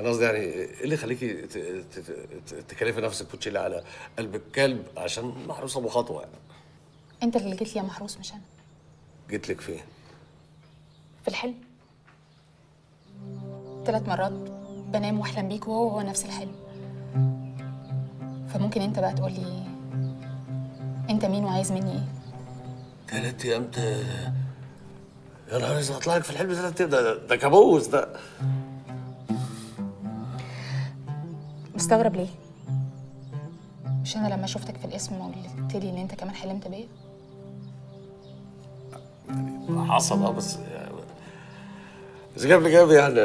أنا قصدي يعني إيه اللي يخليكي تكلفي نفسك وتشيلي على قلب الكلب عشان محروس أبو خطوة يعني؟ أنت اللي جيت لي يا محروس مش أنا جيت لك فين؟ في الحلم. ثلاث مرات بنام وأحلم بيك وهو هو نفس الحلم. فممكن أنت بقى تقول لي أنت مين وعايز مني إيه؟ تلات أيام. يا نهار أسود هطلع لك في الحلم تلات أيام. ده ده كابوس ده. مستغرب ليه؟ مش أنا لما شفتك في الاسم قلت لي إن أنت كمان حلمت بيا؟ حصل آه بس بس جاب لي جاب يعني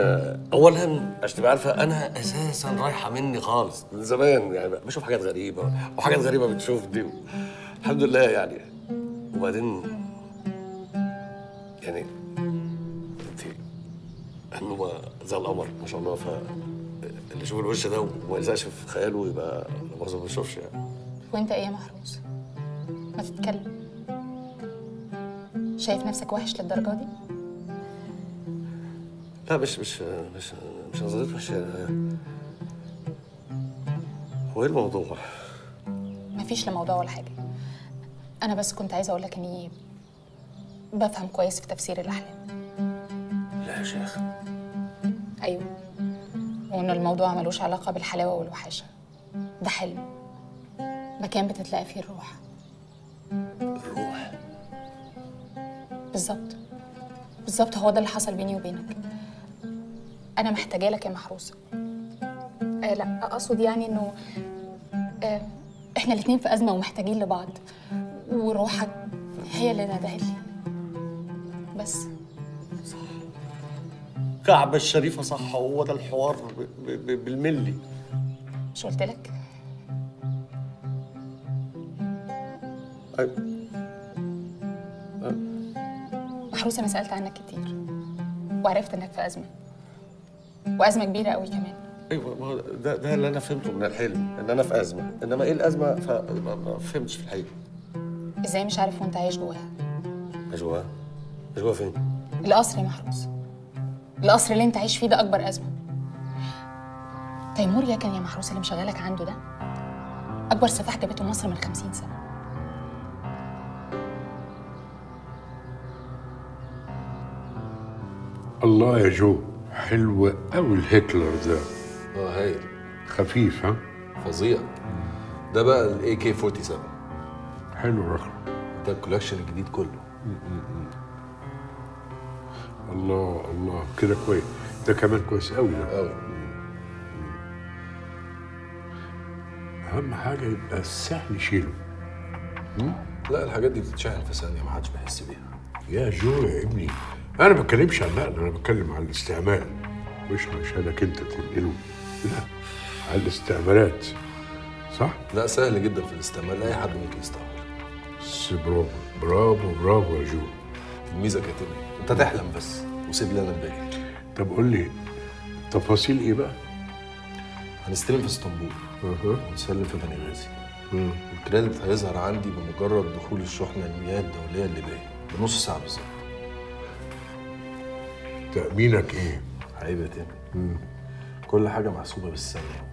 اولا عشان تبقى عارفة أنا أساسا رايحة مني خالص من زمان يعني بشوف حاجات غريبة وحاجات غريبة بتشوفني الحمد لله يعني. وبعدين يعني انت هنومه زي القمر ما شاء الله ف اللي يشوف الوش ده وما يلزقش في خياله يبقى مؤاخذة ما بيشوفش يعني. وانت إيه يا محروس؟ ما تتكلم. شايف نفسك وحش للدرجة دي؟ لا مش مش مش مش نظرية مش هو إيه الموضوع؟ مفيش لا موضوع ولا حاجة. أنا بس كنت عايزة أقول لك إني بفهم كويس في تفسير الأحلام. لا يا شيخ. أيوه. وإن الموضوع ملوش علاقة بالحلاوة والوحاشة. ده حلم. مكان بتتلاقى فيه الروح. الروح. بالظبط. بالظبط هو ده اللي حصل بيني وبينك. أنا محتاجة لك يا محروسة. آه لا أقصد يعني إنه آه إحنا الاتنين في أزمة ومحتاجين لبعض. وروحك هي اللي ندهت لي. بس. كعبة الشريفة صح هو ده الحوار ب- ب- بالملي. مش قلت لك؟ أيوة. محروسه أنا سألت عنك كتير وعرفت إنك في أزمة وأزمة كبيرة قوي كمان. أيوه ما هو ده ده اللي أنا فهمته من الحلم إن أنا في أزمة. إنما إيه الأزمة؟ فما ما فهمتش في الحقيقة. إزاي مش عارف وأنت عايش جواها؟ مش جواها؟ مش جواها فين؟ القصر يا محروس. القصر اللي انت عايش فيه ده أكبر أزمة. تيمور يا كان يا محروس اللي مشغلك عنده ده أكبر سفاح جابته مصر من خمسين سنة. الله يا جو حلو قوي الهتلر ده. آه هايل. خفيف ها؟ فظيع. ده بقى ال AK 47 حلو الرقم ده ال collection الجديد كله. الله الله. كده كويس. ده كمان كويس قوي ده. قوي أهم حاجة يبقى سهل يشيله. لا الحاجات دي بتتشحن في ثانية ما حدش بيحس بيها. يا جو يا ابني. أنا ما بتكلمش عن النقل أنا بتكلم عن الاستعمال. مش عشانك أنت تنقله. لا على الاستعمالات. صح؟ لا سهل جدا في الاستعمال. أي حد ممكن يستعمل. بس برافو برافو برافو يا جو الميزه كاتبه انت تحلم بس وسيب لي أنا الباقي. طب قول لي تفاصيل إيه بقى؟ هنستلم في اسطنبول. أها. ونسلم في بني غازي مم. الكريدت هيظهر عندي بمجرد دخول الشحنة المياه الدولية الليبيه بنص ساعة بالظبط. تأمينك إيه؟ عيب يا كل حاجة محسوبة بالثانيه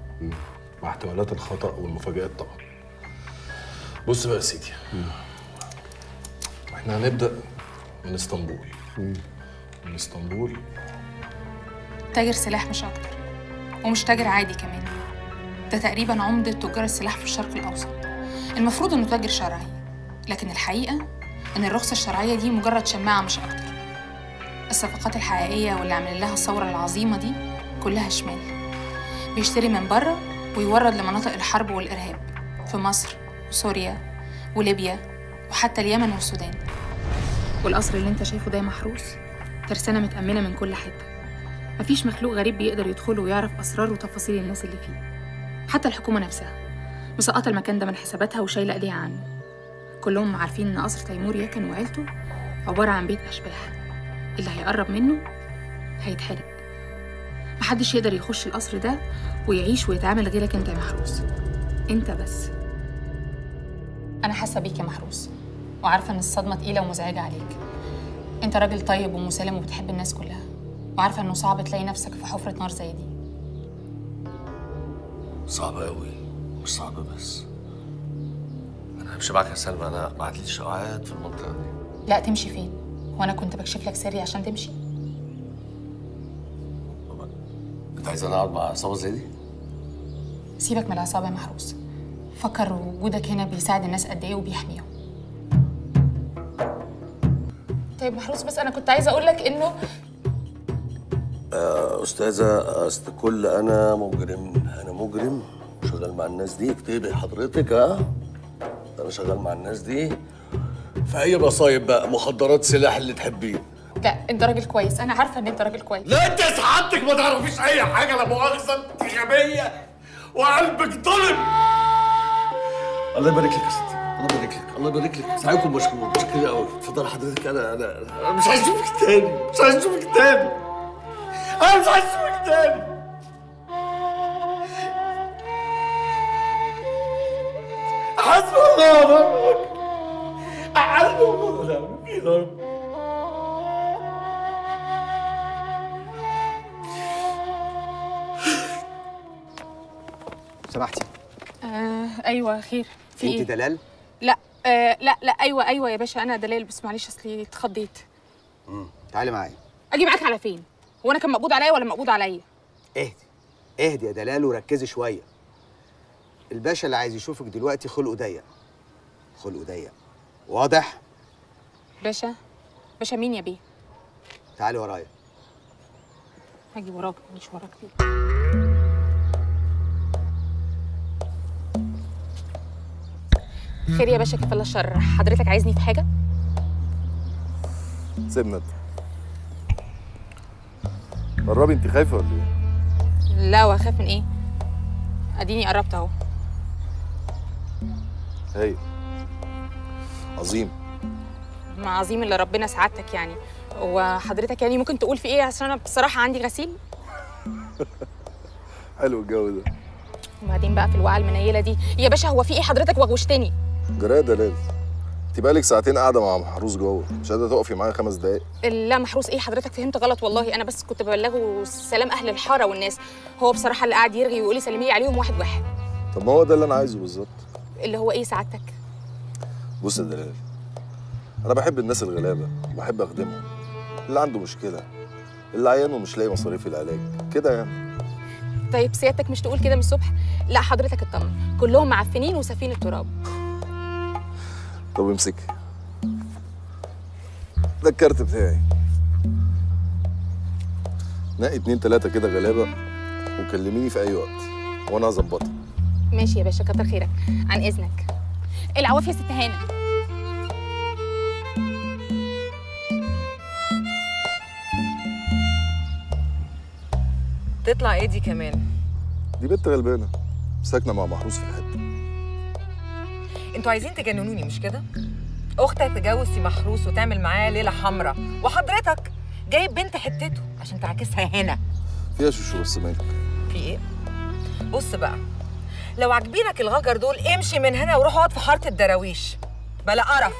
مع احتمالات الخطأ والمفاجآت طبعا. بص بقى يا سيدي. إحنا هنبدأ من إسطنبول. من إسطنبول. تاجر سلاح مش أكتر ومش تاجر عادي كمان. ده تقريبا عمدة تجار السلاح في الشرق الأوسط. المفروض إنه تاجر شرعي لكن الحقيقة إن الرخصة الشرعية دي مجرد شماعة مش أكتر. الصفقات الحقيقية واللي عامل لها الثورة العظيمة دي كلها شمال. بيشتري من بره ويورد لمناطق الحرب والإرهاب في مصر وسوريا وليبيا وحتى اليمن والسودان. والقصر اللي انت شايفه ده محروس؟ ترسانة متأمنة من كل حتة. مفيش مخلوق غريب بيقدر يدخله ويعرف أسرار وتفاصيل الناس اللي فيه. حتى الحكومة نفسها مسقطة المكان ده من حساباتها وشايلة إيديها عنه. كلهم عارفين إن قصر تيمور يكن وعيلته عبارة عن بيت أشباح. اللي هيقرب منه هيتحرق. محدش يقدر يخش القصر ده ويعيش ويتعامل غيرك أنت يا محروس. أنت بس. أنا حاسة بيك يا محروس. وعارفه إن الصدمة تقيلة ومزعجة عليك. أنت راجل طيب ومسالم وبتحب الناس كلها وعارفة إنه صعب تلاقي نفسك في حفرة نار زي دي. صعب قوي مش صعب بس. أنا همشي معاك يا سلمى أنا ما عنديش قاعد في المنطقة دي. لا تمشي فين؟ هو أنا كنت بكشف لك سري عشان تمشي. أنت عايز أنا أقعد مع عصابة زي دي؟ سيبك من العصابة يا محروس. فكر وجودك هنا بيساعد الناس قد إيه وبيحميهم. طيب محروس بس أنا كنت عايزة أقول لك إنه يا أستاذة اصل كل أنا مجرم أنا مجرم شغال مع الناس دي اكتبي حضرتك ها أنا شغال مع الناس دي. في أي مصايب بقى؟ مخدرات سلاح اللي تحبيه. لا أنت راجل كويس. أنا عارفة إن أنت راجل كويس. لا أنت سعادتك ما تعرفيش أي حاجة لا مؤاخذة أنت غبية وقلبك ظلم. الله يبارك لك يا ستي. الله يبارك لك الله يبارك لك. سعيكم مشكور مشكور قوي اتفضل حضرتك أنا أنا أنا مش عايز اشوفك تاني. مش عايز اشوفك تاني. أنا مش عايز اشوفك تاني. حسبي الله ونعم الوكيل حسبي الله ونعم الوكيل يا رب سمحتي؟ آه أيوه خير. في أنت إيه؟ دلال؟ لا آه لا لا أيوه أيوه يا باشا أنا دلال بس معلش أصلي اتخضيت. تعالي معايا. أجي معاك على فين؟ هو أنا كان مقبوض عليا ولا مقبوض عليا؟ اهدي اهدي يا دلال وركزي شوية. الباشا اللي عايز يشوفك دلوقتي خلقه ضيق. خلقه ضيق. واضح؟ باشا باشا مين يا بيه؟ تعالي ورايا. هاجي وراك مش وراك. ليه خير يا باشا كيف الله الشر. حضرتك عايزني في حاجة؟ سيبنا. انت قربي انت خايفة ولا إيه؟ لا واخاف من إيه؟ اديني قربت اهو. هي عظيم. مع عظيم اللي ربنا سعادتك يعني. وحضرتك يعني ممكن تقول في إيه؟ عشان أنا بصراحة عندي غسيل. حلو الجو ده. وبعدين بقى في الوقعه المنيلة دي. يا باشا هو في إيه؟ حضرتك وغوشتني. جراية دلال. انت بقالك ساعتين قاعدة مع محروس جوه. مش قادرة تقفي معايا خمس دقايق. لا محروس. إيه حضرتك فهمت غلط؟ والله أنا بس كنت ببلغه سلام أهل الحارة والناس. هو بصراحة اللي قاعد يرغي ويقول لي سلمي لي عليهم واحد واحد. طب ما هو ده اللي أنا عايزه بالظبط. اللي هو إيه سعادتك؟ بص يا دلال أنا بحب الناس الغلابة. وبحب اخدمهم. اللي عنده مشكلة اللي عيان ومش لاقي مصاريف العلاج. كده يعني. طيب سيادتك مش تقول كده من الصبح؟ لا حضرتك اطمن كلهم معفنين وسفين التراب طب امسكي ده الكارت بتاعي. نقي اتنين تلاتة كده غلابة وكلميني في أي وقت وأنا هظبطها. ماشي يا باشا كتر خيرك. عن إذنك. العوافي يا ست هانه تطلع إيه دي كمان؟ دي بنت غلبانة ساكنة مع محروس في الحتة. أنتوا عايزين تجننوني مش كده؟ أختك تجوز سي محروس وتعمل معاه ليلة حمراء وحضرتك جايب بنت حتته عشان تعاكسها هنا. فيها شوشو بس مالك؟ في إيه؟ بص بقى لو عاجبينك الغجر دول امشي من هنا وروح اقعد في حارة الدراويش. بلا قرف.